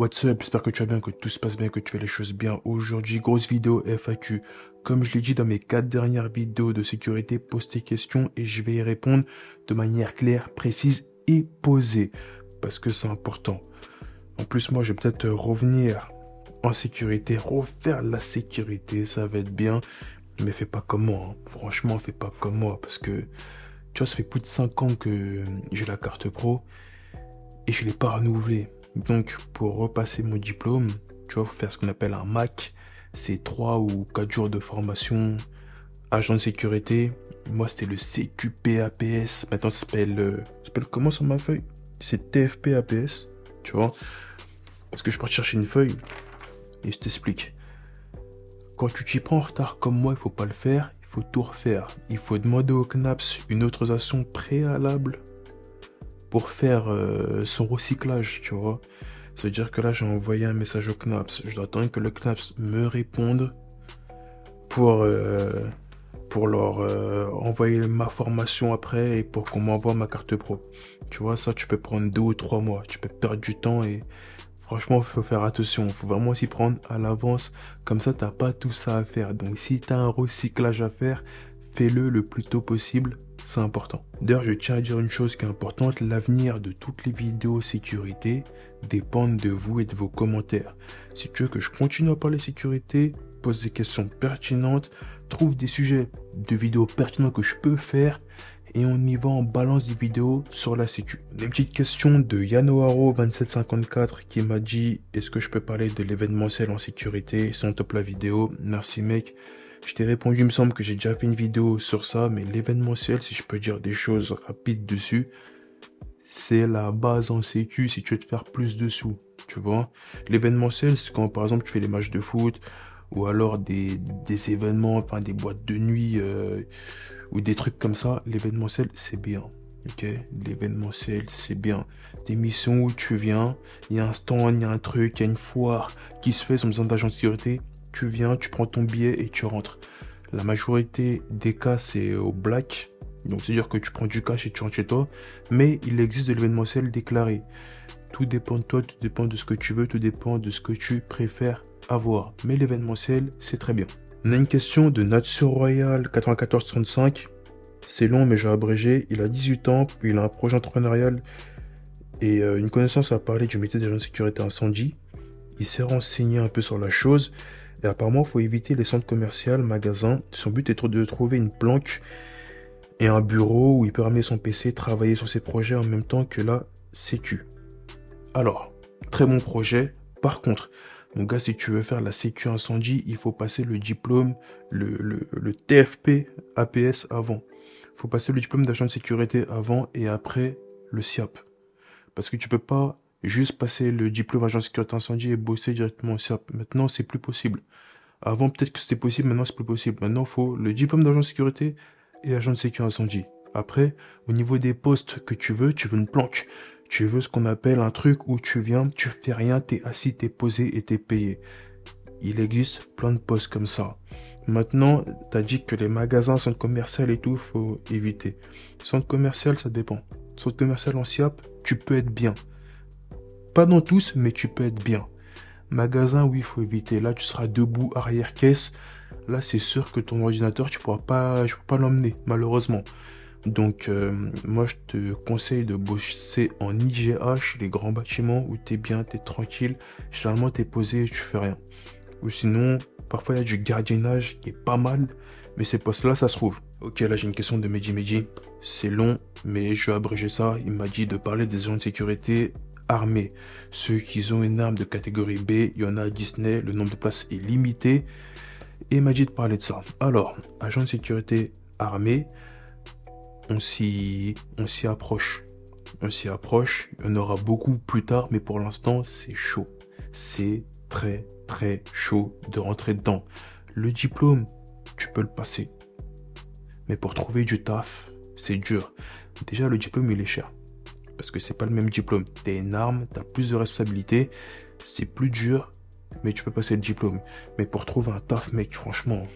What's up, j'espère que tu vas bien, que tout se passe bien, que tu fais les choses bien. Aujourd'hui, grosse vidéo FAQ. Comme je l'ai dit dans mes quatre dernières vidéos de sécurité, pose tes questions et je vais y répondre de manière claire, précise et posée. Parce que c'est important. En plus, moi, je vais peut-être revenir en sécurité, refaire la sécurité, ça va être bien. Mais fais pas comme moi, hein. franchement, fais pas comme moi. Parce que, tu vois, ça fait plus de 5 ans que j'ai la carte pro et je l'ai pas renouvelée. Donc, pour repasser mon diplôme, tu vas faire ce qu'on appelle un MAC. C'est 3 ou 4 jours de formation, agent de sécurité. Moi, c'était le CQPAPS. Maintenant, ça s'appelle, euh, s'appelle comment sur ma feuille? C'est TFPAPS, tu vois Parce que je pars chercher une feuille et je t'explique. Quand tu t'y prends en retard comme moi, il faut pas le faire, il faut tout refaire. Il faut demander au CNAPS une autorisation préalable pour faire euh, son recyclage, tu vois. Ça veut dire que là, j'ai envoyé un message au CNAPS. Je dois attendre que le CNAPS me réponde pour, euh, pour leur euh, envoyer ma formation après et pour qu'on m'envoie ma carte pro. Tu vois, ça, tu peux prendre deux ou trois mois. Tu peux perdre du temps et franchement, faut faire attention. Faut vraiment s'y prendre à l'avance. Comme ça, t'as pas tout ça à faire. Donc, si tu as un recyclage à faire, fais-le le plus tôt possible c'est important. D'ailleurs, je tiens à dire une chose qui est importante, l'avenir de toutes les vidéos sécurité dépend de vous et de vos commentaires. Si tu veux que je continue à parler sécurité, pose des questions pertinentes, trouve des sujets de vidéos pertinents que je peux faire et on y va en balance des vidéos sur la sécu. Une petite question de Yanoharo2754 qui m'a dit est-ce que je peux parler de l'événementiel en sécurité sans top la vidéo? Merci mec. Je t'ai répondu, il me semble que j'ai déjà fait une vidéo sur ça, mais l'événementiel, si je peux dire des choses rapides dessus, c'est la base en sécu si tu veux te faire plus de sous, tu vois. L'événementiel, c'est quand par exemple tu fais des matchs de foot, ou alors des, événements, enfin des boîtes de nuit, euh, ou des trucs comme ça. L'événementiel, c'est bien. Ok, l'événementiel, c'est bien. Des missions où tu viens, il y a un stand, il y a un truc, il y a une foire qui se fait sans besoin d'agent de sécurité tu viens, tu prends ton billet et tu rentres. La majorité des cas, c'est au black. Donc, c'est-à-dire que tu prends du cash et tu rentres chez toi. Mais il existe de l'événementiel déclaré. Tout dépend de toi, tout dépend de ce que tu veux, tout dépend de ce que tu préfères avoir. Mais l'événementiel, c'est très bien. On a une question de Natsu Royal 9435. C'est long, mais j'ai abrégé. Il a 18 ans, puis il a un projet entrepreneurial et euh, une connaissance à parler du métier d'agent de sécurité incendie. Il s'est renseigné un peu sur la chose et apparemment, il faut éviter les centres commerciaux, magasins. Son but est de trouver une planque et un bureau où il peut ramener son PC, travailler sur ses projets en même temps que la sécu. Alors, très bon projet. Par contre, mon gars, si tu veux faire la sécu incendie, il faut passer le diplôme, le, le, TFP APS avant. Il faut passer le diplôme d'agent de sécurité avant et après le SIAP. Parce que tu peux pas juste passer le diplôme agent sécurité incendie et bosser directement au SIAP. Maintenant, c'est plus possible. Avant, peut-être que c'était possible, maintenant, c'est plus possible. Maintenant, faut le diplôme d'agent de sécurité et agent de sécurité incendie. Après, au niveau des postes que tu veux, tu veux une planque. Tu veux ce qu'on appelle un truc où tu viens, tu fais rien, t'es assis, t'es posé et t'es payé. Il existe plein de postes comme ça. Maintenant, t'as dit que les magasins, centres commerciaux et tout, faut éviter. Centre commercial, ça dépend. Centre commercial en SIAP, tu peux être bien. Pas dans tous, mais tu peux être bien. Magasin, oui, faut éviter. Là, tu seras debout, arrière caisse. Là, c'est sûr que ton ordinateur, tu pourras pas, je peux pas l'emmener, malheureusement. Donc, euh, moi, je te conseille de bosser en IGH, les grands bâtiments où tu es bien, tu es tranquille. Généralement, tu es posé tu fais rien. Ou sinon, parfois, il y a du gardiennage qui est pas mal. Mais ces postes-là, ça se trouve. Ok, là, j'ai une question de Mehdi Mehdi. C'est long, mais je vais abréger ça. Il m'a dit de parler des agents de sécurité armés. Ceux qui ont une arme de catégorie B, il y en a à Disney, le nombre de places est limité. Et il m'a dit de ça. Alors, agent de sécurité armé, on s'y approche. On s'y approche. Il y en aura beaucoup plus tard, mais pour l'instant, c'est chaud. C'est très, très chaud de rentrer dedans. Le diplôme, tu peux le passer. Mais pour trouver du taf, c'est dur. Déjà, le diplôme, il est cher parce que c'est pas le même diplôme. T'es une arme, t'as plus de responsabilités, c'est plus dur, mais tu peux passer le diplôme. Mais pour trouver un taf, mec, franchement,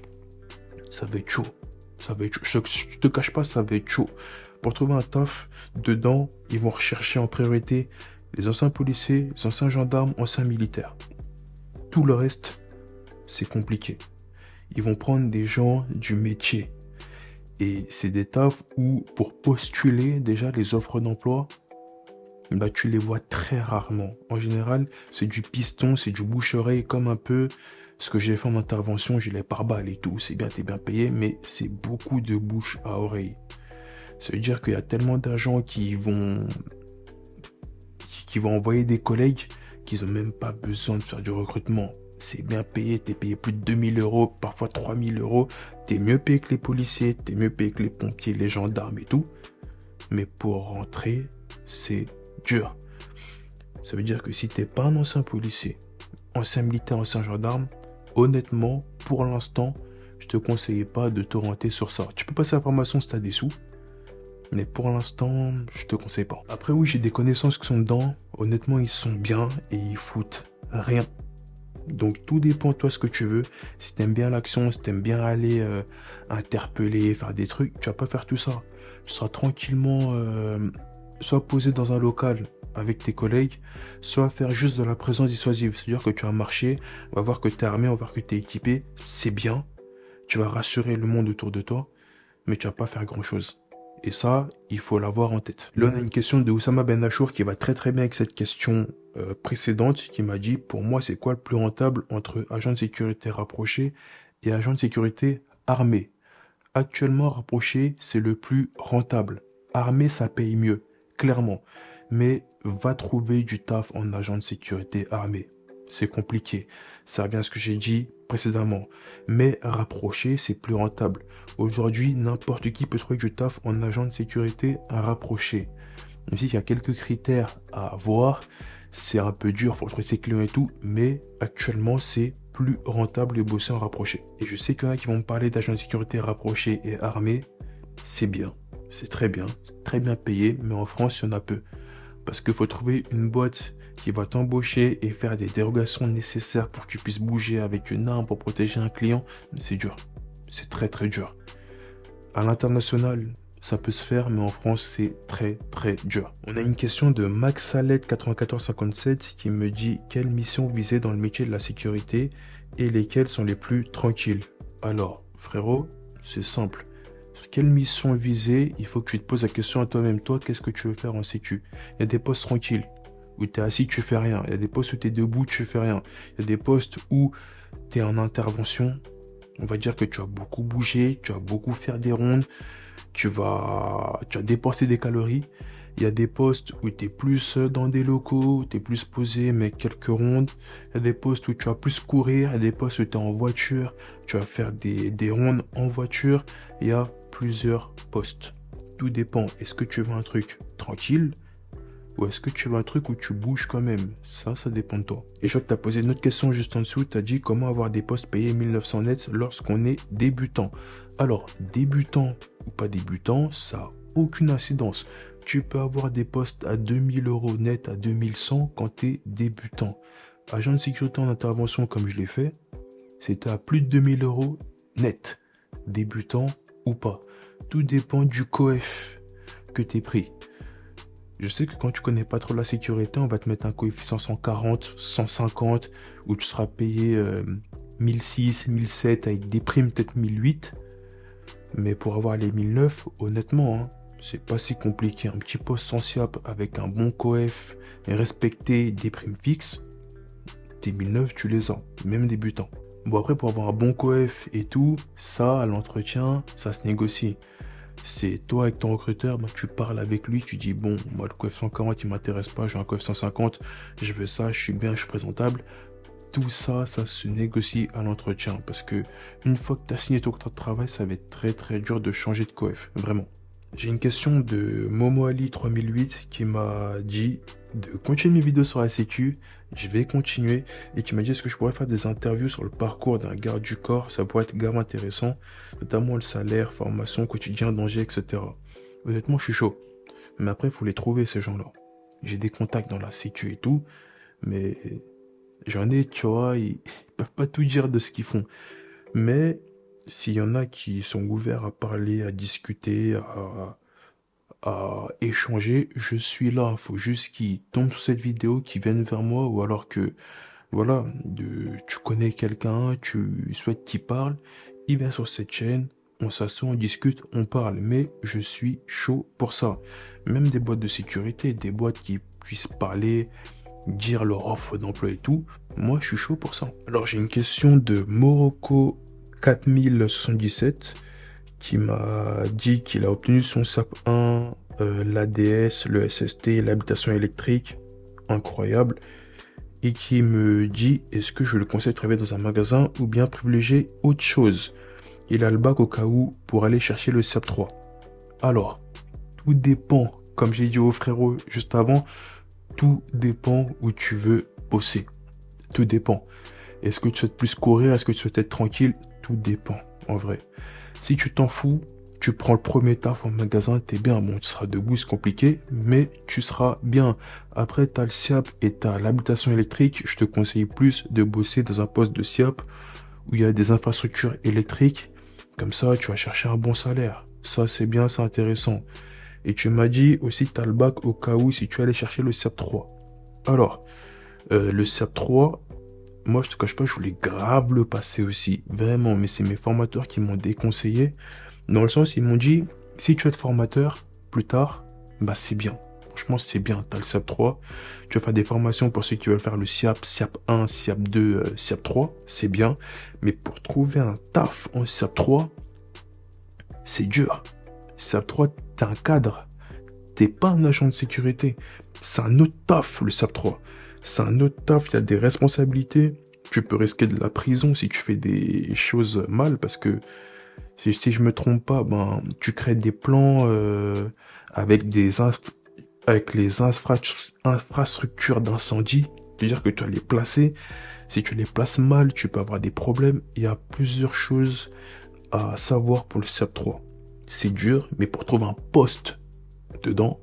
ça va être chaud. Ça va être chaud. Je, te cache pas, ça va être chaud. Pour trouver un taf, dedans, ils vont rechercher en priorité les anciens policiers, les anciens gendarmes, anciens militaires. Tout le reste, c'est compliqué. Ils vont prendre des gens du métier. Et c'est des tafs où, pour postuler déjà les offres d'emploi, bah, tu les vois très rarement. En général, c'est du piston, c'est du bouche-oreille, comme un peu ce que j'ai fait en intervention, j'ai les pare-balles et tout, c'est bien, t'es bien payé, mais c'est beaucoup de bouche à oreille. Ça veut dire qu'il y a tellement d'agents qui vont, qui vont envoyer des collègues qu'ils ont même pas besoin de faire du recrutement. C'est bien payé, t'es payé plus de 2000 euros, parfois 3000 euros. T'es mieux payé que les policiers, t'es mieux payé que les pompiers, les gendarmes et tout. Mais pour rentrer, c'est dur. Ça veut dire que si t'es pas un ancien policier, ancien militaire, ancien gendarme, honnêtement, pour l'instant, je te conseille pas de t'orienter sur ça. Tu peux passer la formation si tu as des sous, mais pour l'instant, je te conseille pas. Après, oui, j'ai des connaissances qui sont dedans. Honnêtement, ils sont bien et ils foutent rien. Donc tout dépend de toi ce que tu veux. Si t'aimes bien l'action, si t'aimes bien aller euh, interpeller, faire des trucs, tu vas pas faire tout ça. Tu seras tranquillement euh, soit posé dans un local avec tes collègues, soit faire juste de la présence dissuasive. C'est-à-dire que tu vas marcher, on va voir que tu es armé, on va voir que tu es équipé, c'est bien. Tu vas rassurer le monde autour de toi, mais tu vas pas faire grand-chose. Et ça, il faut l'avoir en tête. Là, on a une question de Oussama Ben Achour qui va très très bien avec cette question euh, précédente, qui m'a dit, pour moi, c'est quoi le plus rentable entre agent de sécurité rapproché et agent de sécurité armé Actuellement, rapproché, c'est le plus rentable. Armé, ça paye mieux, clairement. Mais va trouver du taf en agent de sécurité armé. C'est compliqué. Ça revient à ce que j'ai dit précédemment. Mais rapprocher, c'est plus rentable. Aujourd'hui, n'importe qui peut trouver du taf en agent de sécurité rapproché. Même s'il y a quelques critères à avoir, c'est un peu dur, faut trouver ses clients et tout, mais actuellement, c'est plus rentable de bosser en rapproché. Et je sais qu'il y en a qui vont me parler d'agent de sécurité rapproché et armé. C'est bien, c'est très bien, c'est très bien payé, mais en France, il y en a peu. Parce qu'il faut trouver une boîte qui va t'embaucher et faire des dérogations nécessaires pour que tu puisses bouger avec une arme pour protéger un client. C'est dur. C'est très très dur. À l'international, ça peut se faire, mais en France, c'est très très dur. On a une question de Max Salet 9457 qui me dit quelle mission viser dans le métier de la sécurité et lesquelles sont les plus tranquilles? Alors, frérot, c'est simple quelle mission viser, il faut que tu te poses la question à toi-même. Toi, qu'est-ce que tu veux faire en sécu Il y a des postes tranquilles où tu es assis, tu fais rien. Il y a des postes où tu es debout, tu fais rien. Il y a des postes où tu es en intervention. On va dire que tu as beaucoup bougé, tu as beaucoup fait des rondes, tu vas, tu as dépensé des calories. Il y a des postes où tu es plus dans des locaux, tu es plus posé, mais quelques rondes. Il y a des postes où tu vas plus courir. Il y a des postes où tu es en voiture, tu vas faire des, des rondes en voiture. Il y a plusieurs postes. Tout dépend. Est-ce que tu veux un truc tranquille ou est-ce que tu veux un truc où tu bouges quand même? Ça, ça dépend de toi. Et je vois que tu as posé une autre question juste en dessous. Tu as dit comment avoir des postes payés 1900 net lorsqu'on est débutant. Alors, débutant ou pas débutant, ça n'a aucune incidence. Tu peux avoir des postes à 2000 euros net à 2100 quand tu es débutant. Agent de sécurité en intervention, comme je l'ai fait, c'était à plus de 2000 euros net. Débutant, ou pas. Tout dépend du coef que tu es pris. Je sais que quand tu connais pas trop la sécurité, on va te mettre un coefficient 140, 150, où tu seras payé 1006, euh, 1007 avec des primes peut-être 1008. Mais pour avoir les 1009, honnêtement, hein, c'est pas si compliqué. Un petit poste sensible avec un bon coef et respecter des primes fixes, tes 1009, tu les as, même débutant. Bon après pour avoir un bon coef et tout, ça à l'entretien, ça se négocie. C'est toi avec ton recruteur, tu parles avec lui, tu dis bon, moi le coef 140 il m'intéresse pas, j'ai un coef 150, je veux ça, je suis bien, je suis présentable. Tout ça, ça se négocie à l'entretien parce que une fois que tu as signé ton contrat de travail, ça va être très très dur de changer de coef, vraiment. J'ai une question de Momo Ali 3008 qui m'a dit de continuer mes vidéos sur la sécu. Je vais continuer et qui m'a dit est-ce que je pourrais faire des interviews sur le parcours d'un garde du corps? Ça pourrait être grave intéressant, notamment le salaire, formation, quotidien, danger, etc. Honnêtement, je suis chaud. Mais après, il faut les trouver, ces gens-là. J'ai des contacts dans la sécu et tout, mais j'en ai, tu vois, ils peuvent pas tout dire de ce qu'ils font. Mais s'il y en a qui sont ouverts à parler, à discuter, à, échanger, je suis là. Faut juste qu'ils tombent sur cette vidéo, qu'ils viennent vers moi, ou alors que, voilà, tu connais quelqu'un, tu souhaites qu'il parle, il vient sur cette chaîne, on s'assoit, on discute, on parle. Mais je suis chaud pour ça. Même des boîtes de sécurité, des boîtes qui puissent parler, dire leur offre d'emploi et tout. Moi, je suis chaud pour ça. Alors, j'ai une question de Morocco 4077 qui m'a dit qu'il a obtenu son SAP 1, euh, l'ADS, le SST, l'habitation électrique. Incroyable. Et qui me dit est-ce que je le conseille de travailler dans un magasin ou bien privilégier autre chose? Il a le bac au cas où pour aller chercher le SAP 3. Alors, tout dépend, comme j'ai dit au frérot juste avant, tout dépend où tu veux bosser. Tout dépend. Est-ce que tu souhaites plus courir? Est-ce que tu souhaites être tranquille? Tout dépend, en vrai. Si tu t'en fous, tu prends le premier taf en magasin, t'es bien. Bon, tu seras debout, c'est compliqué, mais tu seras bien. Après, t'as le SIAP et t'as l'habitation électrique. Je te conseille plus de bosser dans un poste de SIAP où il y a des infrastructures électriques. Comme ça, tu vas chercher un bon salaire. Ça, c'est bien, c'est intéressant. Et tu m'as dit aussi que tu as le bac au cas où si tu allais chercher le SAP 3. Alors, euh, le SAP 3, moi je te cache pas, je voulais grave le passer aussi. Vraiment, mais c'est mes formateurs qui m'ont déconseillé. Dans le sens, ils m'ont dit, si tu es formateur plus tard, bah c'est bien. Franchement, c'est bien. Tu as le SAP 3. Tu vas faire des formations pour ceux qui veulent faire le SIAP, SIAP 1, SIAP 2, euh, SIAP 3. C'est bien. Mais pour trouver un taf en SIAP 3, c'est dur. SAP 3, t'es un cadre. T'es pas un agent de sécurité. C'est un autre taf, le SAP 3. C'est un autre taf, il y a des responsabilités. Tu peux risquer de la prison si tu fais des choses mal parce que si, je me trompe pas, ben, tu crées des plans euh, avec des avec les infrastructures d'incendie. C'est-à-dire que tu vas les placer. Si tu les places mal, tu peux avoir des problèmes. Il y a plusieurs choses à savoir pour le SAP 3 c'est dur, mais pour trouver un poste dedans,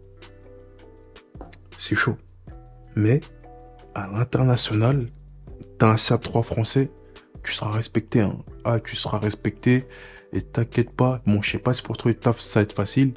c'est chaud. Mais à l'international, t'as un SAP 3 français, tu seras respecté. Hein. Ah, tu seras respecté. Et t'inquiète pas, bon, je sais pas si pour trouver du taf, ça va être facile.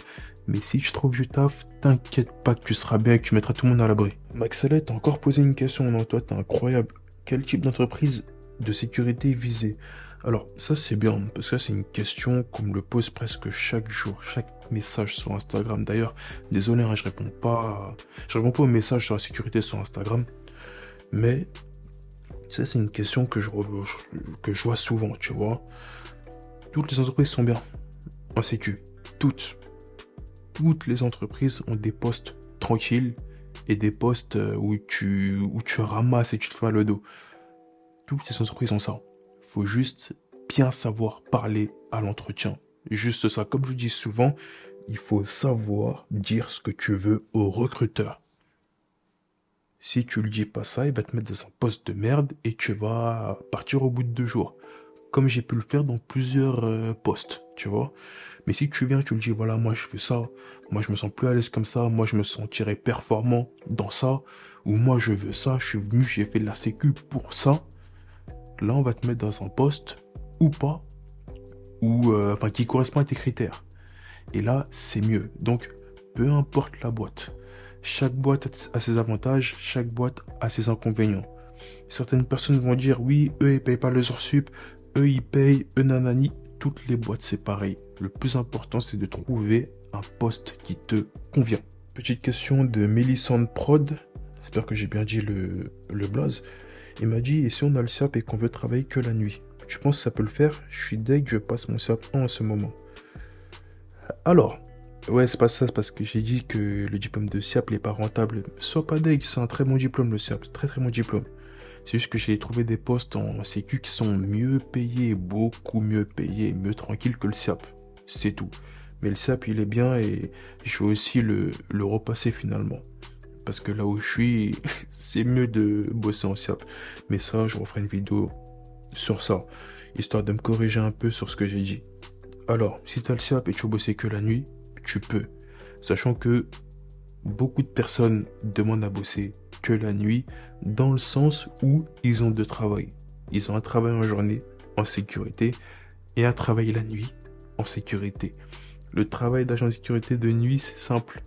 Mais si tu trouves du taf, t'inquiète pas que tu seras bien et que tu mettras tout le monde à l'abri. Max t'as encore posé une question. Non, toi, t'es incroyable. Quel type d'entreprise de sécurité visée? Alors, ça c'est bien, parce que c'est une question qu'on me le pose presque chaque jour, chaque message sur Instagram. D'ailleurs, désolé, hein, je réponds pas, je réponds pas aux messages sur la sécurité sur Instagram, mais ça c'est une question que je, vois souvent, tu vois. Toutes les entreprises sont bien en sécu, toutes. Toutes les entreprises ont des postes tranquilles et des postes euh, où tu, où tu ramasses et tu te fais le dos. Toutes les entreprises ont ça faut juste bien savoir parler à l'entretien. Juste ça, comme je dis souvent, il faut savoir dire ce que tu veux au recruteur. Si tu lui dis pas ça, il va te mettre dans un poste de merde et tu vas partir au bout de deux jours. Comme j'ai pu le faire dans plusieurs euh, postes, tu vois. Mais si tu viens, tu lui dis voilà, moi je fais ça, moi je me sens plus à l'aise comme ça, moi je me sentirais performant dans ça, ou moi je veux ça, je suis venu, j'ai fait de la sécu pour ça là on va te mettre dans un poste ou pas, ou euh, enfin qui correspond à tes critères. Et là, c'est mieux. Donc, peu importe la boîte, chaque boîte a ses avantages, chaque boîte a ses inconvénients. Certaines personnes vont dire oui, eux ils payent pas heures sup, eux ils payent, eux nanani. Toutes les boîtes c'est pareil. Le plus important c'est de trouver un poste qui te convient. Petite question de Mélissande Prod. J'espère que j'ai bien dit le, le blaze. Il m'a dit, et si on a le SAP et qu'on veut travailler que la nuit? Tu penses que ça peut le faire? Je suis deg, je passe mon SAP en ce moment. Alors, ouais, c'est pas ça, c'est parce que j'ai dit que le diplôme de SAP n'est pas rentable. Sois pas deg, c'est un très bon diplôme le SAP, très très bon diplôme. C'est juste que j'ai trouvé des postes en sécu qui sont mieux payés, beaucoup mieux payés, mieux tranquilles que le SAP. C'est tout. Mais le SAP, il est bien et je vais aussi le, repasser finalement. Parce que là où je suis, c'est mieux de bosser en SIAP. Mais ça, je referai une vidéo sur ça. Histoire de me corriger un peu sur ce que j'ai dit. Alors, si tu as le SIAP et tu bosses que la nuit, tu peux. Sachant que beaucoup de personnes demandent à bosser que la nuit, dans le sens où ils ont deux travail. Ils ont un travail en journée en sécurité et un travail la nuit en sécurité. Le travail d'agent de sécurité de nuit, c'est simple.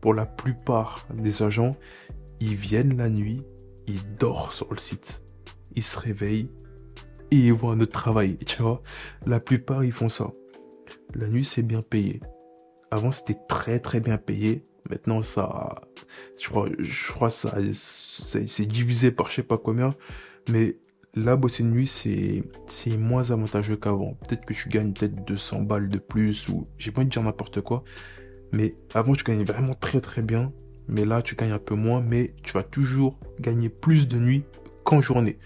Pour la plupart des agents, ils viennent la nuit, ils dorment sur le site. Ils se réveillent et ils vont à notre travail, tu vois. La plupart, ils font ça. La nuit, c'est bien payé. Avant, c'était très très bien payé. Maintenant, ça, je crois, ça, c'est divisé par je sais pas combien. Mais là, bosser de nuit, c'est, c'est moins avantageux qu'avant. Peut-être que tu gagnes peut-être 200 balles de plus ou j'ai pas envie de dire n'importe quoi. Mais avant, tu gagnais vraiment très très bien. Mais là, tu gagnes un peu moins, mais tu vas toujours gagner plus de nuit qu'en journée.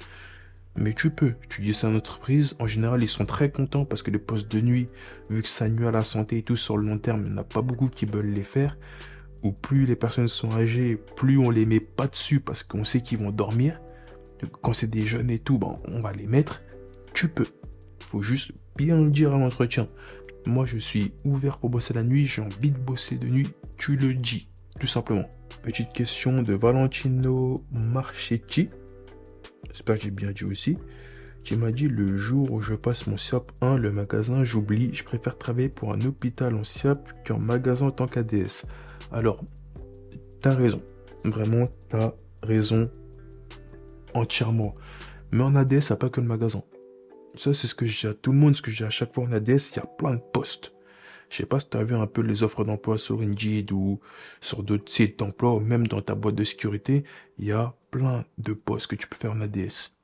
Mais tu peux, tu dis ça à l'entreprise, en général ils sont très contents parce que les postes de nuit, vu que ça nuit à la santé et tout sur le long terme, il n'y en a pas beaucoup qui veulent les faire. Ou plus les personnes sont âgées, plus on les met pas dessus parce qu'on sait qu'ils vont dormir. Quand c'est des jeunes et tout, ben, on va les mettre. Tu peux. Il faut juste bien le dire à l'entretien. Moi je suis ouvert pour bosser la nuit, j'ai envie de bosser de nuit, tu le dis, tout simplement. Petite question de Valentino Marchetti j'espère que j'ai bien dit aussi, qui m'a dit le jour où je passe mon SIAP 1, le magasin, j'oublie, je préfère travailler pour un hôpital en SIAP qu'un magasin en tant qu'ADS. Alors, t'as raison. Vraiment, t'as raison entièrement. Mais en ADS, ça pas que le magasin. Ça, c'est ce que j'ai à tout le monde, ce que j'ai à chaque fois en ADS, il y a plein de postes. Je sais pas si tu as vu un peu les offres d'emploi sur Indeed ou sur d'autres sites d'emploi, ou même dans ta boîte de sécurité, il y a plein de postes que tu peux faire en ADS.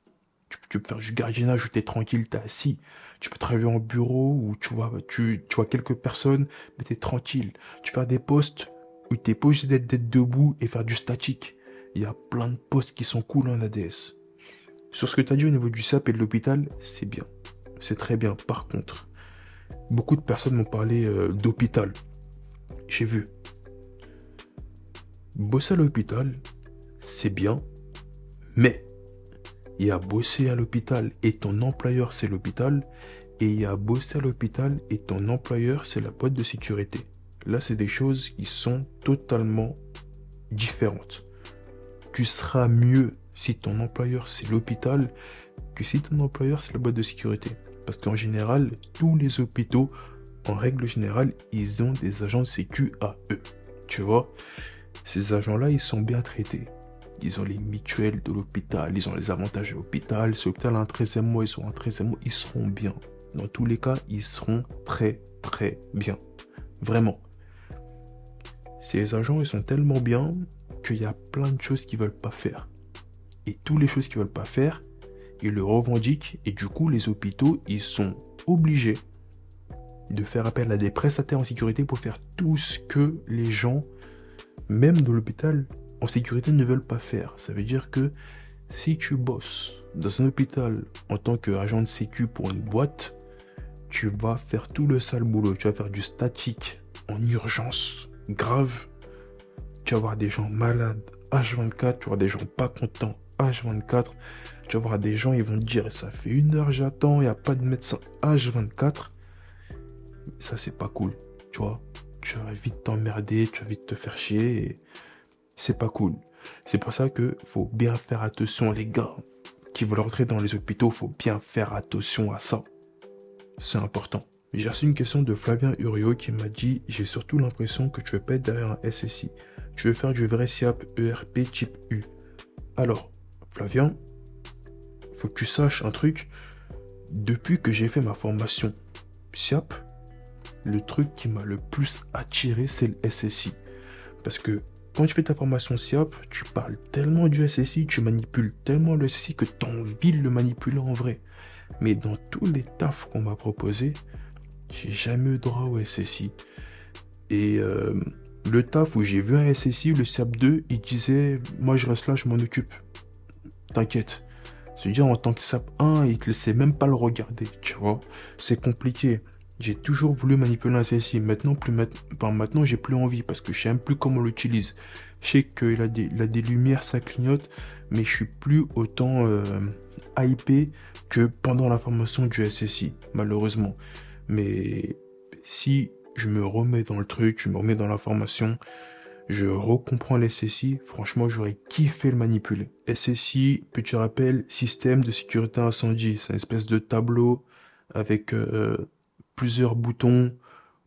Tu, peux faire du gardiennage où tu es tranquille, tu es assis. Tu peux travailler en bureau où tu vois, tu, tu vois quelques personnes, mais tu es tranquille. Tu fais des postes où tu es pas obligé d'être debout et faire du statique. Il y a plein de postes qui sont cool en ADS. Sur ce que tu as dit au niveau du SAP et de l'hôpital, c'est bien. C'est très bien. Par contre, beaucoup de personnes m'ont parlé euh, d'hôpital. J'ai vu. Bosser à l'hôpital, c'est bien, mais il y a bosser à l'hôpital et ton employeur c'est l'hôpital, et il y a bosser à l'hôpital et ton employeur c'est la boîte de sécurité. Là, c'est des choses qui sont totalement différentes. Tu seras mieux si ton employeur c'est l'hôpital que si ton employeur c'est la boîte de sécurité. Parce qu'en général, tous les hôpitaux, en règle générale, ils ont des agents de sécu à eux. Tu vois? Ces agents-là, ils sont bien traités. Ils ont les mutuelles de l'hôpital, ils ont les avantages de l'hôpital. Si l'hôpital a un 13e mois, ils sont un 13e mois, ils seront bien. Dans tous les cas, ils seront très très bien. Vraiment. Ces agents, ils sont tellement bien qu'il y a plein de choses qu'ils veulent pas faire. Et toutes les choses qu'ils veulent pas faire, ils le revendiquent et du coup les hôpitaux ils sont obligés de faire appel à des prestataires en sécurité pour faire tout ce que les gens, même dans l'hôpital en sécurité, ne veulent pas faire. Ça veut dire que si tu bosses dans un hôpital en tant qu'agent de sécu pour une boîte, tu vas faire tout le sale boulot. Tu vas faire du statique en urgence grave. Tu vas voir des gens malades H24, tu vas voir des gens pas contents H24. Tu vas voir des gens, ils vont te dire, ça fait une heure j'attends, il n'y a pas de médecin H24. Ça, c'est pas cool. Tu vois, tu vas vite t'emmerder, tu vas vite te faire chier. C'est pas cool. C'est pour ça que faut bien faire attention, les gars qui veulent rentrer dans les hôpitaux, faut bien faire attention à ça. C'est important. J'ai reçu une question de Flavien Uriot qui m'a dit J'ai surtout l'impression que tu veux pas être derrière un SSI. Tu veux faire du vrai SIAP ERP type U. Alors, Flavien, faut que tu saches un truc. Depuis que j'ai fait ma formation SIAP, le truc qui m'a le plus attiré, c'est le SSI. Parce que quand tu fais ta formation SIAP, tu parles tellement du SSI, tu manipules tellement le SSI que tu as le manipuler en vrai. Mais dans tous les tafs qu'on m'a proposé, j'ai jamais eu droit au SSI. Et euh, le taf où j'ai vu un SSI, le SIAP 2, il disait Moi je reste là, je m'en occupe. T'inquiète. Se dire en tant que SAP 1, il te laissait même pas le regarder, tu vois. C'est compliqué. J'ai toujours voulu manipuler un CSI. Maintenant, plus maintenant, maintenant j'ai plus envie parce que je sais même plus comment on l'utilise. Je sais qu'il a des, a des lumières, ça clignote, mais je suis plus autant euh, hypé que pendant la formation du SSI, malheureusement. Mais si je me remets dans le truc, je me remets dans la formation, je recomprends les SSI, franchement, j'aurais kiffé le manipuler. SSI, petit rappel, système de sécurité incendie. C'est une espèce de tableau avec euh, plusieurs boutons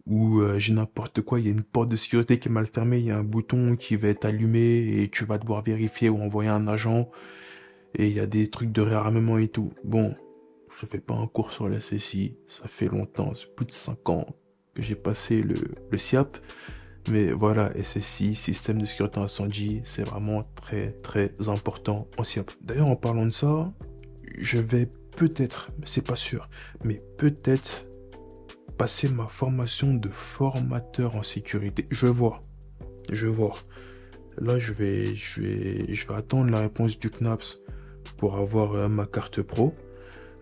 ou euh, j'ai n'importe quoi, il y a une porte de sécurité qui est mal fermée, il y a un bouton qui va être allumé et tu vas devoir vérifier ou envoyer un agent et il y a des trucs de réarmement et tout. Bon, je fais pas un cours sur la SSI, ça fait longtemps, c'est plus de 5 ans que j'ai passé le, le SIAP. Mais voilà, SSI, système de sécurité incendie, c'est vraiment très très important SIAP. D'ailleurs, en parlant de ça, je vais peut-être, c'est pas sûr, mais peut-être passer ma formation de formateur en sécurité. Je vais voir. Je vais voir. Là, je vais, je vais, je vais attendre la réponse du CNAPS pour avoir euh, ma carte pro.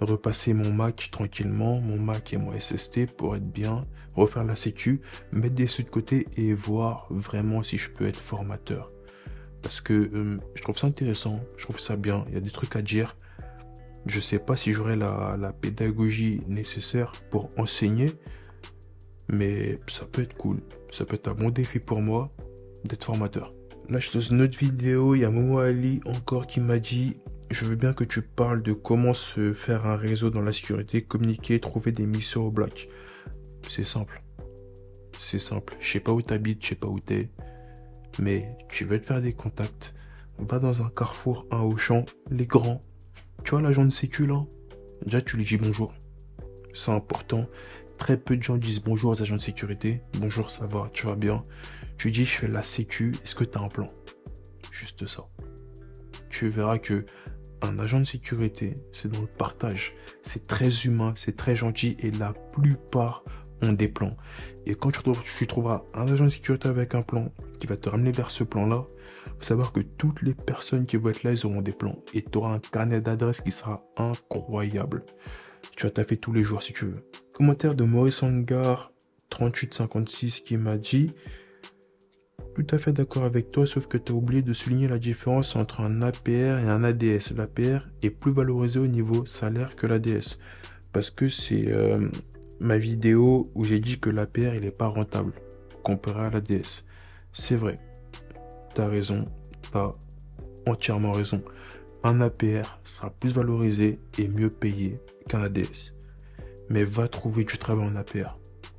Repasser mon Mac tranquillement, mon Mac et mon SST pour être bien, refaire la sécu, mettre des sous de côté et voir vraiment si je peux être formateur. Parce que euh, je trouve ça intéressant, je trouve ça bien, il y a des trucs à dire. Je sais pas si j'aurai la, la pédagogie nécessaire pour enseigner, mais ça peut être cool. Ça peut être un bon défi pour moi d'être formateur. Là, je dans une autre vidéo, il y a Momo Ali encore qui m'a dit je veux bien que tu parles de comment se faire un réseau dans la sécurité, communiquer, trouver des missions au bloc. C'est simple. C'est simple. Je sais pas où t'habites, je sais pas où t'es. Mais tu veux te faire des contacts. Va dans un carrefour, un Auchan, les grands. Tu vois l'agent de sécu là? Déjà tu lui dis bonjour. C'est important. Très peu de gens disent bonjour aux agents de sécurité. Bonjour, ça va, tu vas bien? Tu dis je fais la sécu, est-ce que tu as un plan? Juste ça. Tu verras que un agent de sécurité, c'est dans le partage. C'est très humain, c'est très gentil et la plupart ont des plans. Et quand tu, trouveras un agent de sécurité avec un plan qui va te ramener vers ce plan-là, faut savoir que toutes les personnes qui vont être là, ils auront des plans. Et tu auras un carnet d'adresses qui sera incroyable. Tu vas taffer tous les jours si tu veux. Commentaire de Maurice Hangar 3856 qui m'a dit tout à fait d'accord avec toi, sauf que tu as oublié de souligner la différence entre un APR et un ADS. L'APR est plus valorisé au niveau salaire que l'ADS. Parce que c'est euh, ma vidéo où j'ai dit que l'APR il n'est pas rentable comparé à l'ADS. C'est vrai. Tu as raison. Pas entièrement raison. Un APR sera plus valorisé et mieux payé qu'un ADS. Mais va trouver du travail en APR.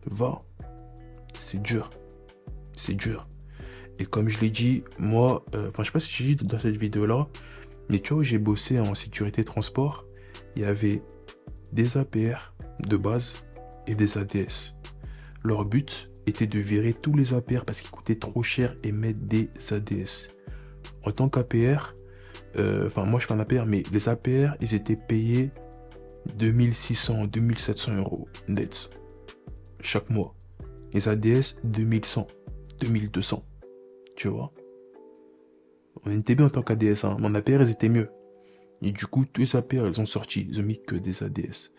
Va. C'est dur. C'est dur. Et comme je l'ai dit, moi, euh, enfin, je sais pas si j'ai dit dans cette vidéo-là, mais tu vois, j'ai bossé en sécurité transport. Il y avait des APR de base et des ADS. Leur but était de virer tous les APR parce qu'ils coûtaient trop cher et mettre des ADS. En tant qu'APR, euh, enfin, moi je fais un APR, mais les APR, ils étaient payés 2600, 2700 euros net chaque mois. Les ADS, 2100, 2200 tu vois. On était bien en tant qu'ADS, hein. mon APR, ils étaient mieux. Et du coup, tous les APR, ils ont sorti, ils ont mis que des ADS.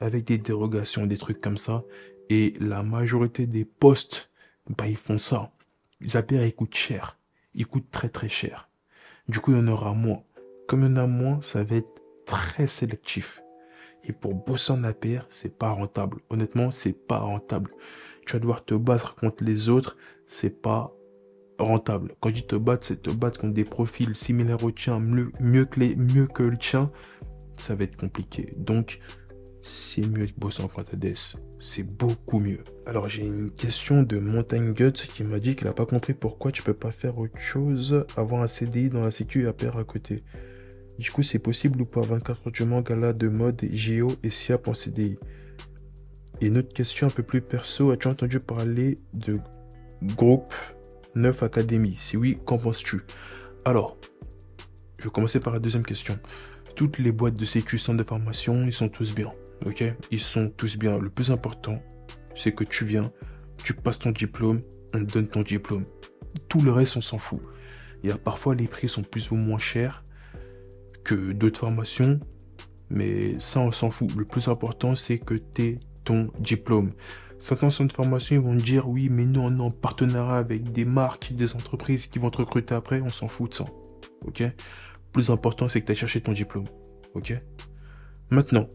Avec des dérogations, des trucs comme ça. Et la majorité des postes, bah, ils font ça. Les APR, ils coûtent cher. Ils coûtent très très cher. Du coup, il y en aura moins. Comme il y en a moins, ça va être très sélectif. Et pour bosser en APR, c'est pas rentable. Honnêtement, c'est pas rentable. Tu vas devoir te battre contre les autres. C'est pas rentable. Quand je te battre, c'est te battre contre des profils similaires au tien, mieux, mieux, que, les, mieux que le tien, ça va être compliqué. Donc, c'est mieux de bosser en ADS. C'est beaucoup mieux. Alors, j'ai une question de Montagne Guts qui m'a dit qu'il n'a pas compris pourquoi tu peux pas faire autre chose, avoir un CDI dans la sécu et APR à côté. Du coup, c'est possible ou pas? 24 heures du Gala de mode, Géo et SIAP en CDI. Et une autre question un peu plus perso, as-tu entendu parler de groupe 9 académies Si oui, qu'en penses-tu? Alors, je vais commencer par la deuxième question. Toutes les boîtes de sécu centre de formation, ils sont tous bien. Ok? Ils sont tous bien. Le plus important, c'est que tu viens, tu passes ton diplôme, on te donne ton diplôme. Tout le reste, on s'en fout. Il y a parfois les prix sont plus ou moins chers que d'autres formations, mais ça, on s'en fout. Le plus important, c'est que tu aies ton diplôme. Certains centres de formation ils vont dire oui, mais nous on est en partenariat avec des marques, des entreprises qui vont te recruter après, on s'en fout de ça. Ok? Plus important, c'est que tu as cherché ton diplôme. Ok? Maintenant,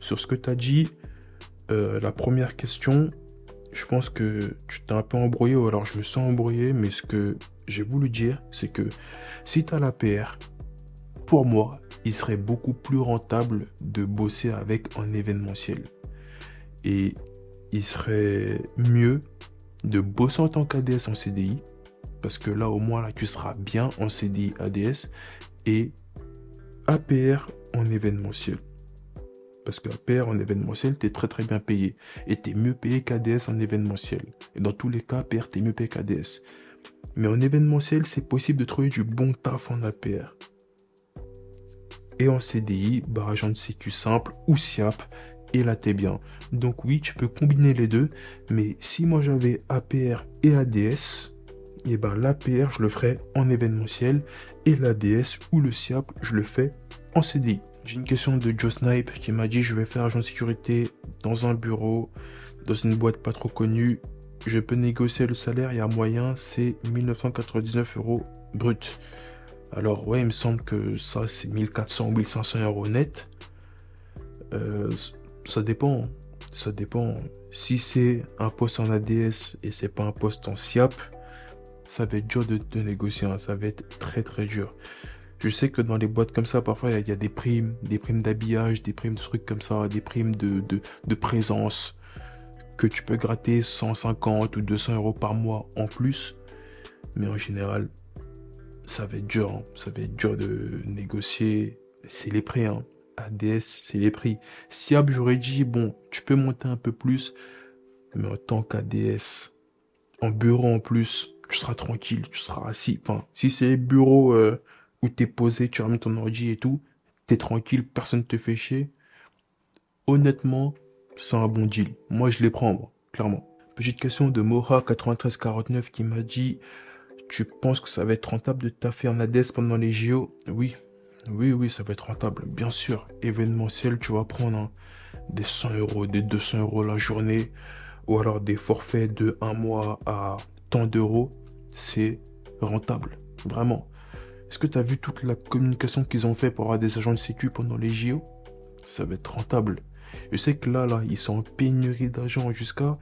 sur ce que tu as dit, euh, la première question, je pense que tu t'es un peu embrouillé, ou alors je me sens embrouillé, mais ce que j'ai voulu dire, c'est que si tu as la PR, pour moi, il serait beaucoup plus rentable de bosser avec un événementiel. Et il serait mieux de bosser en tant qu'ADS en CDI, parce que là, au moins, là, tu seras bien en CDI ADS, et APR en événementiel. Parce que APR en événementiel, tu es très très bien payé. Et tu es mieux payé qu'ADS en événementiel. Et dans tous les cas, APR, tu es mieux payé qu'ADS. Mais en événementiel, c'est possible de trouver du bon taf en APR. Et en CDI, barrage de sécu simple ou SIAP, et là t'es bien. Donc oui, tu peux combiner les deux, mais si moi j'avais APR et ADS, et eh ben l'APR je le ferais en événementiel et l'ADS ou le SIAP je le fais en CDI. J'ai une question de Joe Snipe qui m'a dit je vais faire agent de sécurité dans un bureau, dans une boîte pas trop connue. Je peux négocier le salaire et à moyen c'est 1999 euros brut. Alors ouais, il me semble que ça c'est 1400 ou 1500 euros net. Euh, ça dépend. Ça dépend. Si c'est un poste en ADS et c'est pas un poste en SIAP, ça va être dur de, négocier. Hein. Ça va être très très dur. Je sais que dans les boîtes comme ça, parfois il y, a des primes, des primes d'habillage, des primes de trucs comme ça, des primes de, présence que tu peux gratter 150 ou 200 euros par mois en plus. Mais en général, ça va être dur. Hein. Ça va être dur de négocier. C'est les prix. Hein. ADS, c'est les prix. Siab, j'aurais dit, bon, tu peux monter un peu plus, mais en tant qu'ADS, en bureau en plus, tu seras tranquille, tu seras assis. Enfin, si c'est les bureaux euh, où t'es posé, tu ramènes ton ordi et tout, t'es tranquille, personne te fait chier. Honnêtement, c'est un bon deal. Moi, je les prends, clairement. Petite question de Moha9349 qui m'a dit, tu penses que ça va être rentable de taffer en ADS pendant les JO Oui, oui, oui, ça va être rentable. Bien sûr, événementiel, tu vas prendre hein, des 100 euros, des 200 euros la journée, ou alors des forfaits de un mois à tant d'euros. C'est rentable, vraiment. Est-ce que tu as vu toute la communication qu'ils ont fait pour avoir des agents de sécu pendant les JO Ça va être rentable. Je sais que là, là, ils sont en pénurie d'agents jusqu'à...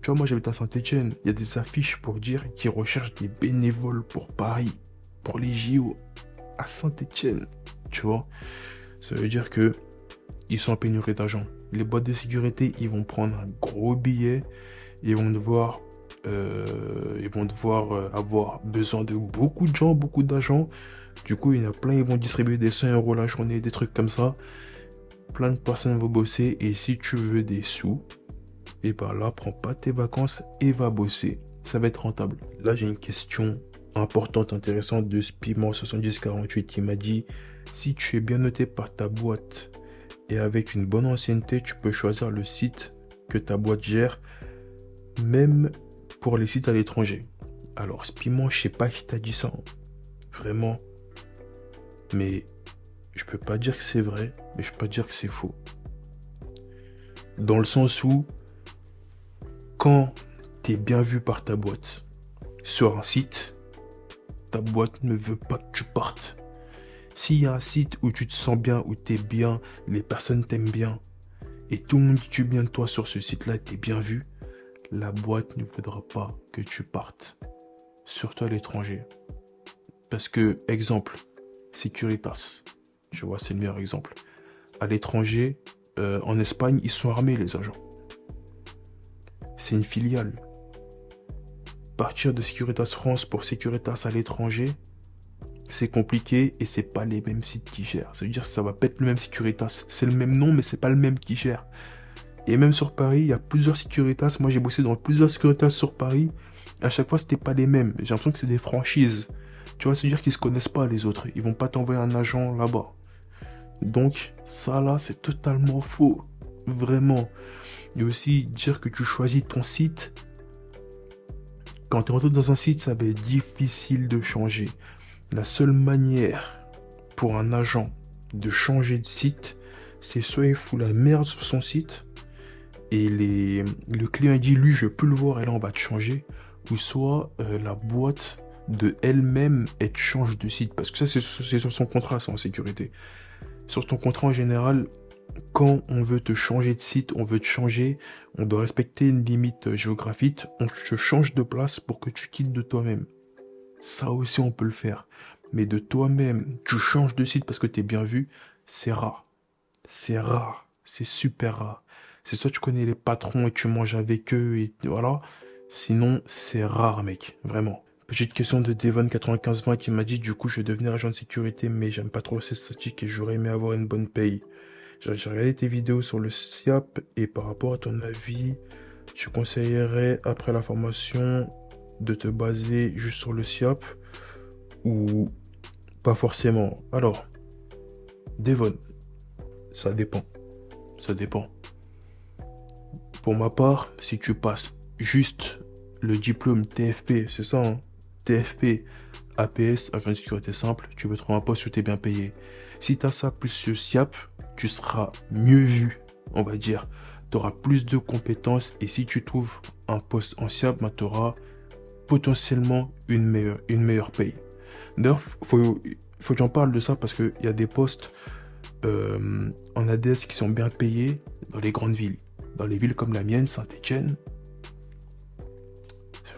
Tu vois, moi j'habite à Saint-Etienne. Il y a des affiches pour dire qu'ils recherchent des bénévoles pour Paris, pour les JO à Saint-Etienne. Tu vois Ça veut dire que ils sont en pénurie d'argent. Les boîtes de sécurité, ils vont prendre un gros billet. Ils vont devoir, ils vont devoir euh, avoir besoin de beaucoup de gens, beaucoup d'argent. Du coup, il y en a plein, ils vont distribuer des 100 euros la journée, des trucs comme ça. Plein de personnes vont bosser. Et si tu veux des sous, et eh ben là, prends pas tes vacances et va bosser. Ça va être rentable. Là, j'ai une question importante, intéressante de Spiment 7048 qui m'a dit si tu es bien noté par ta boîte et avec une bonne ancienneté, tu peux choisir le site que ta boîte gère, même pour les sites à l'étranger. Alors, Spiment, je sais pas qui t'a dit ça. Vraiment. Mais je peux pas dire que c'est vrai, mais je peux pas dire que c'est faux. Dans le sens où, quand tu es bien vu par ta boîte sur un site, ta boîte ne veut pas que tu partes. S'il y a un site où tu te sens bien, où tu es bien, les personnes t'aiment bien, et tout le monde dit tu bien de toi sur ce site-là, tu bien vu, la boîte ne voudra pas que tu partes. Surtout à l'étranger. Parce que, exemple, Securitas. Je vois, c'est le meilleur exemple. À l'étranger, euh, en Espagne, ils sont armés, les agents. C'est une filiale partir de Securitas France pour Securitas à l'étranger, c'est compliqué et c'est pas les mêmes sites qui gèrent. Ça veut dire que ça va pas être le même Securitas. C'est le même nom, mais c'est pas le même qui gère. Et même sur Paris, il y a plusieurs Securitas. Moi, j'ai bossé dans plusieurs Securitas sur Paris. À chaque fois, c'était pas les mêmes. J'ai l'impression que c'est des franchises. Tu vois, c'est dire qu'ils se connaissent pas les autres. Ils vont pas t'envoyer un agent là-bas. Donc, ça là, c'est totalement faux. Vraiment. Et aussi, dire que tu choisis ton site, quand tu rentres dans un site, ça va être difficile de changer. La seule manière pour un agent de changer de site, c'est soit il fout la merde sur son site et les, le client dit lui je peux le voir et là on va te changer ou soit euh, la boîte de elle-même elle change de site parce que ça c'est sur son contrat ça en sécurité sur ton contrat en général quand on veut te changer de site, on veut te changer, on doit respecter une limite géographique, on te change de place pour que tu quittes de toi-même. Ça aussi, on peut le faire. Mais de toi-même, tu changes de site parce que tu es bien vu, c'est rare. C'est rare. C'est super rare. C'est soit tu connais les patrons et tu manges avec eux et voilà. Sinon, c'est rare, mec. Vraiment. Petite question de Devon9520 qui m'a dit, du coup, je vais devenir agent de sécurité, mais j'aime pas trop ces statistiques et j'aurais aimé avoir une bonne paye. J'ai regardé tes vidéos sur le SIAP et par rapport à ton avis, tu conseillerais, après la formation, de te baser juste sur le SIAP ou pas forcément Alors, Devon, ça dépend. Ça dépend. Pour ma part, si tu passes juste le diplôme TFP, c'est ça, hein TFP, APS, agent de sécurité simple, tu veux trouver un poste où tu es bien payé. Si tu as ça plus le SIAP, tu seras mieux vu, on va dire. Tu auras plus de compétences et si tu trouves un poste en SIAP, ben, tu auras potentiellement une meilleure, une meilleure paye. D'ailleurs, faut, faut que j'en parle de ça parce qu'il y a des postes euh, en ADS qui sont bien payés dans les grandes villes. Dans les villes comme la mienne, Saint-Etienne,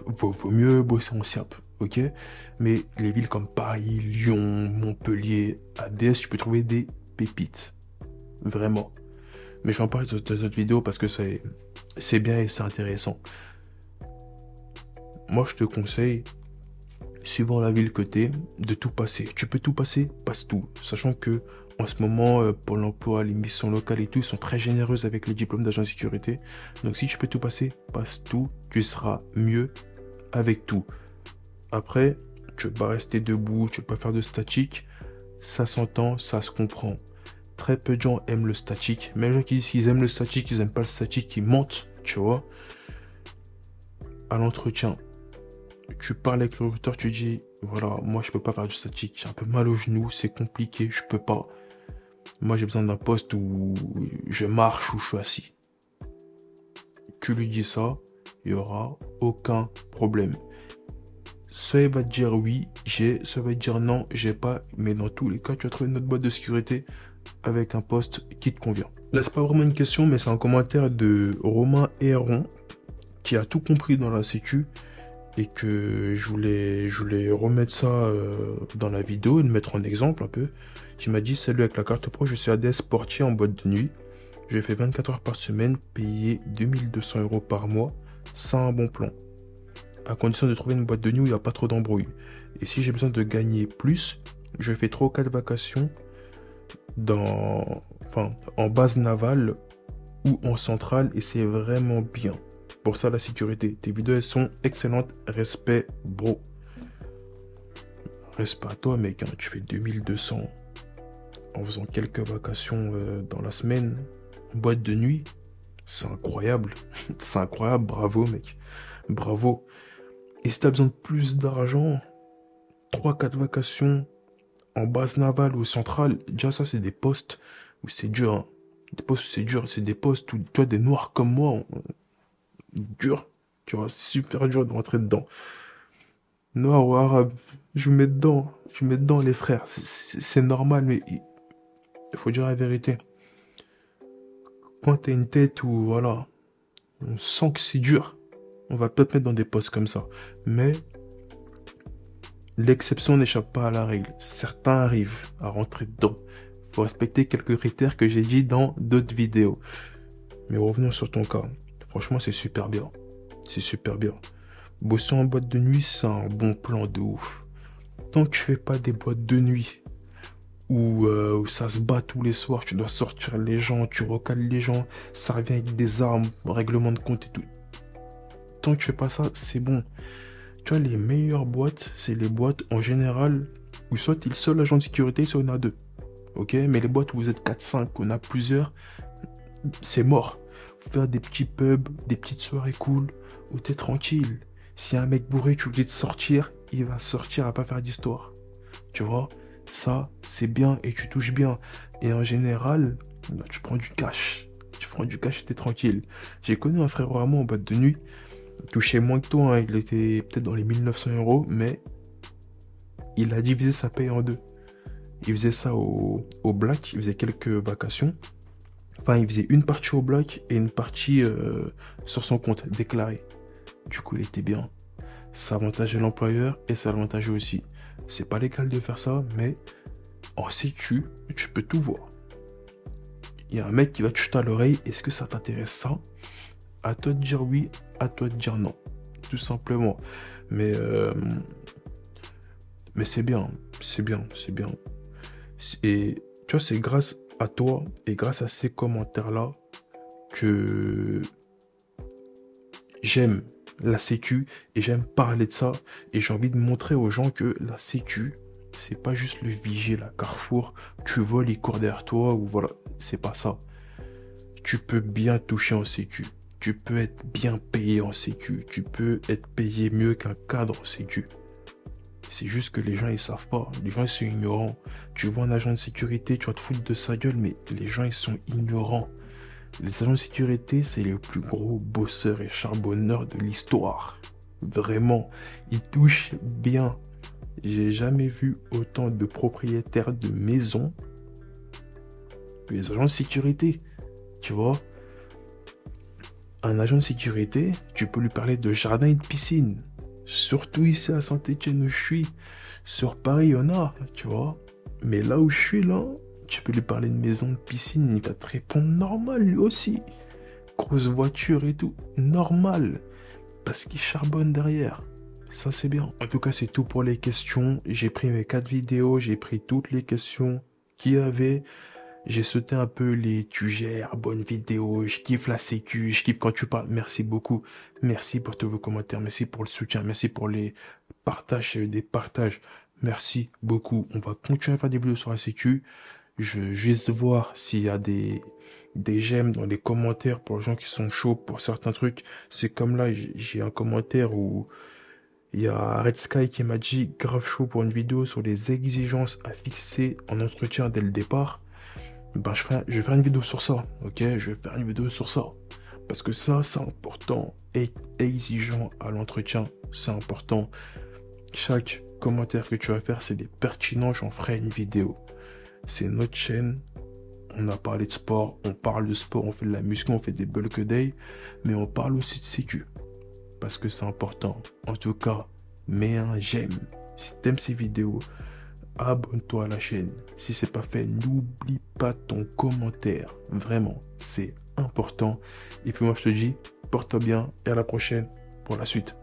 vaut, vaut mieux bosser en SIAP, ok? Mais les villes comme Paris, Lyon, Montpellier, ADS, tu peux trouver des pépites. Vraiment. Mais j'en parle dans d'autres vidéos parce que c'est bien et c'est intéressant. Moi, je te conseille suivant la ville que es, de tout passer. Tu peux tout passer, passe tout. Sachant que en ce moment, euh, pour l'emploi, les missions locales et tout sont très généreuses avec les diplômes d'agent de sécurité. Donc si tu peux tout passer, passe tout. Tu seras mieux avec tout. Après, tu veux pas rester debout, tu veux pas faire de statique. Ça s'entend, ça se comprend. Très peu de gens aiment le statique. Même les gens qui disent qu'ils aiment le statique, ils aiment pas le statique, ils mentent, tu vois. À l'entretien, tu parles avec le recruteur, tu dis, voilà, moi je peux pas faire du statique, j'ai un peu mal au genou, c'est compliqué, je peux pas. Moi j'ai besoin d'un poste où je marche, où je suis assis. Tu lui dis ça, il y aura aucun problème. Soit il va te dire oui, j'ai, soit il va te dire non, j'ai pas, mais dans tous les cas, tu vas trouver notre boîte de sécurité avec un poste qui te convient. Là, c'est pas vraiment une question, mais c'est un commentaire de Romain Héron qui a tout compris dans la sécu et que je voulais, je voulais remettre ça euh, dans la vidéo et le mettre en exemple un peu. Qui m'a dit Salut avec la carte pro, je suis ADS portier en boîte de nuit. Je fais 24 heures par semaine, payé 2200 euros par mois, sans un bon plan. À condition de trouver une boîte de nuit où il n'y a pas trop d'embrouille. Et si j'ai besoin de gagner plus, je fais 3 ou 4 vacations dans, enfin, en base navale ou en centrale et c'est vraiment bien. Pour ça, la sécurité. Tes vidéos, elles sont excellentes. Respect, bro. Respect à toi, mec. Hein. Tu fais 2200 en faisant quelques vacations euh, dans la semaine. boîte de nuit. C'est incroyable. C'est incroyable. Bravo, mec. Bravo. Et si t'as besoin de plus d'argent, 3-4 vacations en base navale ou centrale, déjà ça c'est des postes où c'est dur. Hein. Des postes où c'est dur, c'est des postes où tu as des noirs comme moi, dur. Tu vois, c'est super dur de rentrer dedans. Noir ou arabe, je mets dedans. Je mets dedans les frères. C'est normal, mais il faut dire la vérité. Quand t'as une tête où, voilà, on sent que c'est dur, on va peut-être mettre dans des postes comme ça. Mais l'exception n'échappe pas à la règle. Certains arrivent à rentrer dedans. Faut respecter quelques critères que j'ai dit dans d'autres vidéos. Mais revenons sur ton cas. Franchement, c'est super bien. C'est super bien. Bosser en boîte de nuit, c'est un bon plan de ouf. Tant que tu fais pas des boîtes de nuit où, euh, ça se bat tous les soirs, tu dois sortir les gens, tu recales les gens, ça revient avec des armes, règlement de compte et tout. Tant que tu fais pas ça, c'est bon. Tu vois, les meilleures boîtes, c'est les boîtes en général où soit le seul agent de sécurité, soit on a deux. Ok? Mais les boîtes où vous êtes 4-5, on a plusieurs, c'est mort faire des petits pubs, des petites soirées cool, où t'es tranquille. Si un mec bourré, tu oublies de sortir, il va sortir à pas faire d'histoire. Tu vois, ça, c'est bien et tu touches bien. Et en général, bah, tu prends du cash. Tu prends du cash et t'es tranquille. J'ai connu un frère à en boîte de nuit. Il touchait moins que toi, hein. il était peut-être dans les 1900 euros, mais il a divisé sa paye en deux. Il faisait ça au, au black, il faisait quelques vacations. Enfin, il faisait une partie au bloc et une partie euh, sur son compte déclaré. Du coup, il était bien. Ça avantageait l'employeur et ça avantageait aussi. C'est pas légal de faire ça, mais en sécu, tu peux tout voir. il y a un mec qui va te chuter à l'oreille, est-ce que ça t'intéresse ça? À toi de dire oui, à toi de dire non. Tout simplement. Mais, euh, mais c'est bien, c'est bien, c'est bien. Et tu vois, c'est grâce à toi et grâce à ces commentaires-là que j'aime la sécu et j'aime parler de ça et j'ai envie de montrer aux gens que la sécu c'est pas juste le vigier la Carrefour. Tu vois les cours derrière toi ou voilà c'est pas ça. Tu peux bien toucher en sécu. Tu peux être bien payé en sécu. Tu peux être payé mieux qu'un cadre en sécu. C'est juste que les gens ils savent pas. Les gens ils sont ignorants. Tu vois un agent de sécurité tu vas te foutre de sa gueule mais les gens ils sont ignorants les agents de sécurité, c'est les plus gros bosseurs et charbonneurs de l'histoire. Vraiment, ils touchent bien. J'ai jamais vu autant de propriétaires de maisons que les agents de sécurité. Tu vois Un agent de sécurité, tu peux lui parler de jardin et de piscine. Surtout ici à Saint-Etienne où je suis. Sur Paris, il y en a, tu vois. Mais là où je suis, là, tu peux lui parler de maison, de piscine, il va te répondre normal lui aussi. Grosse voiture et tout, normal. Parce qu'il charbonne derrière. Ça c'est bien. En tout cas, c'est tout pour les questions. J'ai pris mes quatre vidéos, j'ai pris toutes les questions qu'il y avait. J'ai sauté un peu les tu gères, bonne vidéo, je kiffe la sécu, je kiffe quand tu parles. Merci beaucoup. Merci pour tous vos commentaires, merci pour le soutien, merci pour les partages, des partages. Merci beaucoup. On va continuer à faire des vidéos sur la sécu. Je vais juste voir s'il y a des, des j'aime dans les commentaires pour les gens qui sont chauds pour certains trucs. C'est comme là, j'ai un commentaire où il y a Red Sky qui m'a dit grave chaud pour une vidéo sur les exigences à fixer en entretien dès le départ. Ben, je, je vais faire une vidéo sur ça, ok? Je vais faire une vidéo sur ça. Parce que ça, c'est important. Exigeant à l'entretien, c'est important. Chaque commentaire que tu vas faire, c'est des pertinents, j'en ferai une vidéo c'est notre chaîne. On a parlé de sport, on parle de sport, on fait de la muscu, on fait des bulk day, mais on parle aussi de sécu. Parce que c'est important. En tout cas, mets un j'aime. Si t'aimes ces vidéos, abonne-toi à la chaîne. Si c'est pas fait, n'oublie pas ton commentaire. Vraiment, c'est important. Et puis moi je te dis, porte-toi bien et à la prochaine pour la suite.